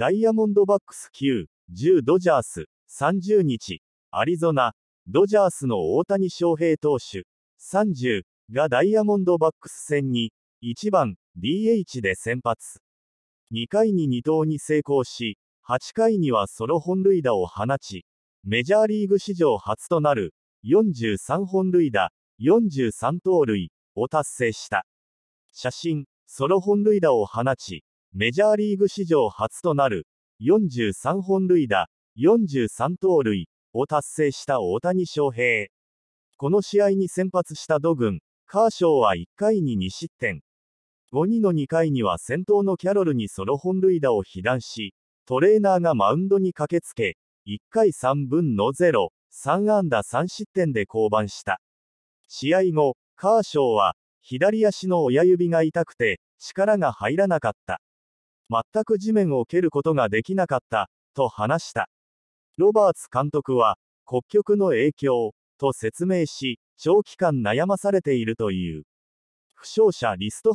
ダイヤモンドバックス9、10ドジャース、30日、アリゾナ、ドジャースの大谷翔平投手、30がダイヤモンドバックス戦に、1番、DH で先発。2回に2投に成功し、8回にはソロ本塁打を放ち、メジャーリーグ史上初となる、43本塁打、43盗塁を達成した。写真、ソロ本塁打を放ち、メジャーリーグ史上初となる、43本塁打、43盗塁を達成した大谷翔平。この試合に先発したド軍、カーショーは1回に2失点。5-2の2回には先頭のキャロルにソロ本塁打を被弾し、トレーナーがマウンドに駆けつけ、1回3分の0、3安打3失点で降板した。試合後、カーショーは、左足の親指が痛くて、力が入らなかった。全く地面を蹴ることができなかった、と話した。ロバーツ監督は、国局の影響、と説明し、長期間悩まされているという。負傷者リスト